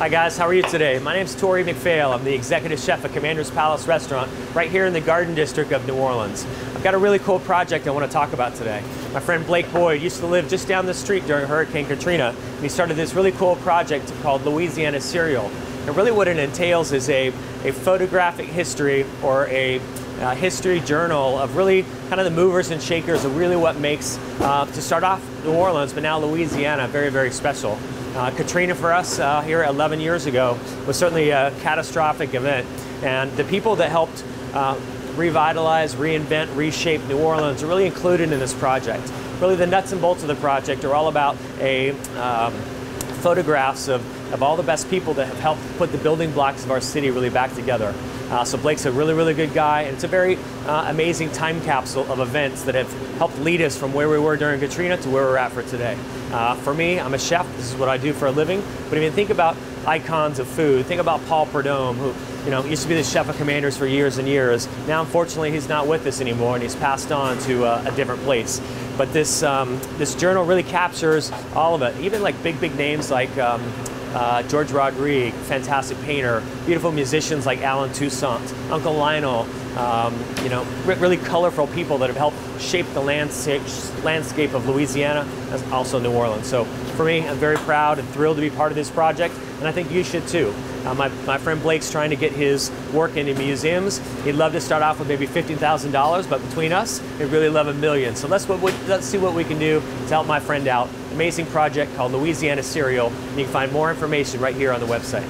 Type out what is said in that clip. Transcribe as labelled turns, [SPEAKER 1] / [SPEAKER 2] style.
[SPEAKER 1] Hi guys, how are you today? My name is Tory McPhail. I'm the executive chef at Commander's Palace Restaurant right here in the Garden District of New Orleans. I've got a really cool project I want to talk about today. My friend Blake Boyd used to live just down the street during Hurricane Katrina, and he started this really cool project called Louisiana Cereal. And really what it entails is a, a photographic history or a uh, history journal of really kind of the movers and shakers of really what makes, uh, to start off New Orleans, but now Louisiana, very, very special. Uh, Katrina for us uh, here 11 years ago was certainly a catastrophic event. And the people that helped uh, revitalize, reinvent, reshape New Orleans are really included in this project. Really the nuts and bolts of the project are all about a um, photographs of, of all the best people that have helped put the building blocks of our city really back together. Uh, so Blake's a really, really good guy, and it's a very uh, amazing time capsule of events that have helped lead us from where we were during Katrina to where we're at for today. Uh, for me, I'm a chef. This is what I do for a living. But if you think about icons of food, think about Paul Prudhomme, who you know used to be the chef of Commanders for years and years. Now, unfortunately, he's not with us anymore, and he's passed on to uh, a different place. But this um, this journal really captures all of it. Even like big, big names like. Um, uh, George Rodrigue, fantastic painter, beautiful musicians like Allen Toussaint, Uncle Lionel, um, you know, really colorful people that have helped shape the landscape, landscape of Louisiana, as also New Orleans. So for me, I'm very proud and thrilled to be part of this project, and I think you should too. Uh, my, my friend Blake's trying to get his work into museums. He'd love to start off with maybe $15,000, but between us, he'd really love a million. So let's, let's see what we can do to help my friend out. Amazing project called Louisiana Cereal. You can find more information right here on the website.